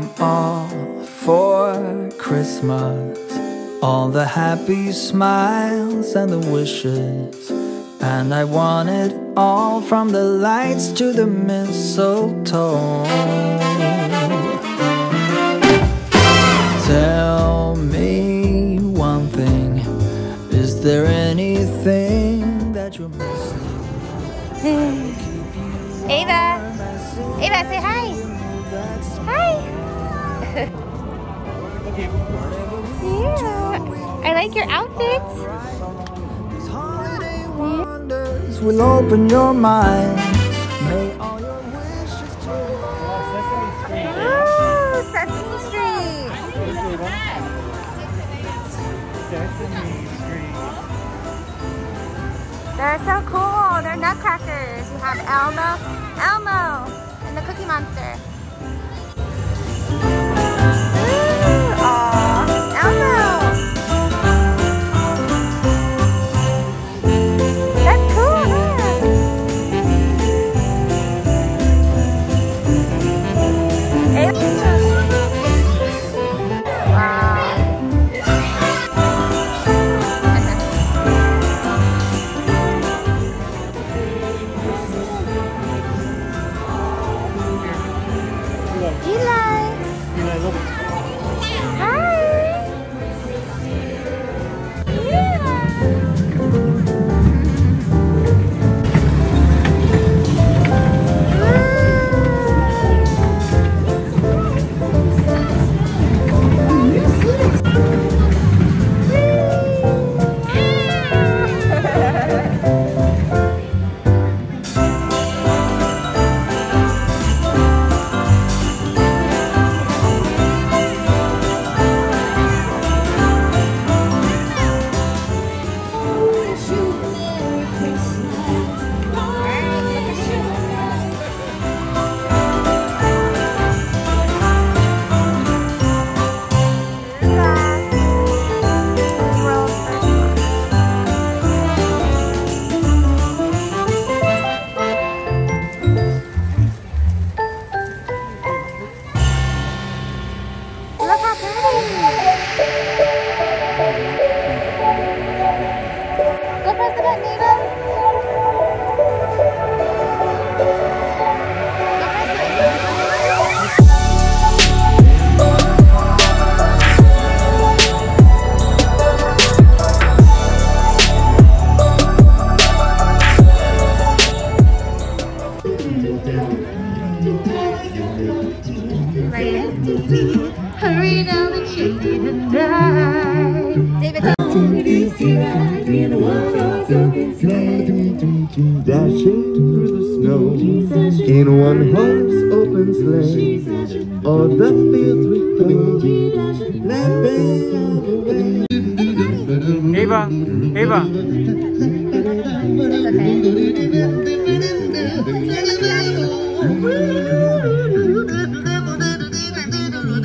I'm all for Christmas. All the happy smiles and the wishes. And I want it all from the lights to the mistletoe. Tell me one thing Is there anything that you're missing? Ava. Ava, say hi. Yeah. I like your outfits. Will open your mind. May all your wishes come Ooh, Sesame Street. They're so cool. They're nutcrackers. You have Elmo, Elmo, and the Cookie Monster. David, Dashing through the snow in one horse open sleigh, o'er the fields we Ava.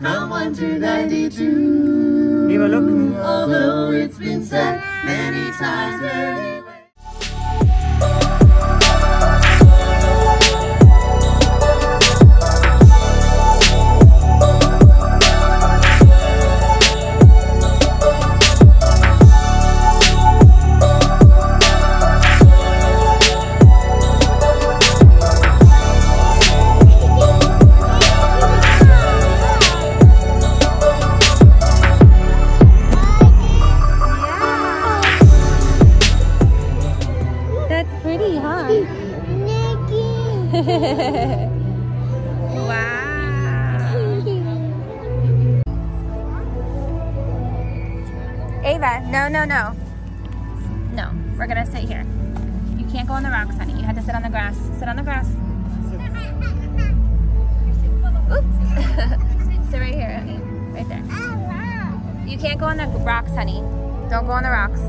from 1 to 92. Ava, look. Although it's been said many times anyway. Wow. Ava, no, no, no. No, we're gonna sit here. You can't go on the rocks, honey. You have to sit on the grass. Sit on the grass. Oops. sit right here, honey. Right there. You can't go on the rocks, honey. Don't go on the rocks.